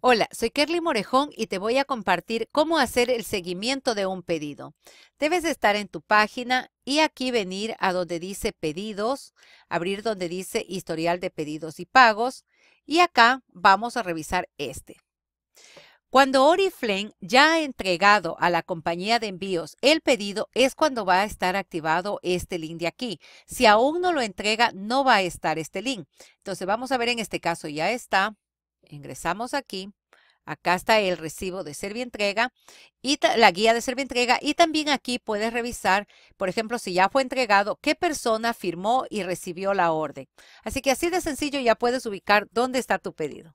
Hola, soy Kerly Morejón y te voy a compartir cómo hacer el seguimiento de un pedido. Debes estar en tu página y aquí venir a donde dice pedidos, abrir donde dice historial de pedidos y pagos y acá vamos a revisar este. Cuando Oriflame ya ha entregado a la compañía de envíos el pedido es cuando va a estar activado este link de aquí. Si aún no lo entrega, no va a estar este link. Entonces vamos a ver en este caso ya está. Ingresamos aquí. Acá está el recibo de entrega y la guía de entrega y también aquí puedes revisar, por ejemplo, si ya fue entregado, qué persona firmó y recibió la orden. Así que así de sencillo ya puedes ubicar dónde está tu pedido.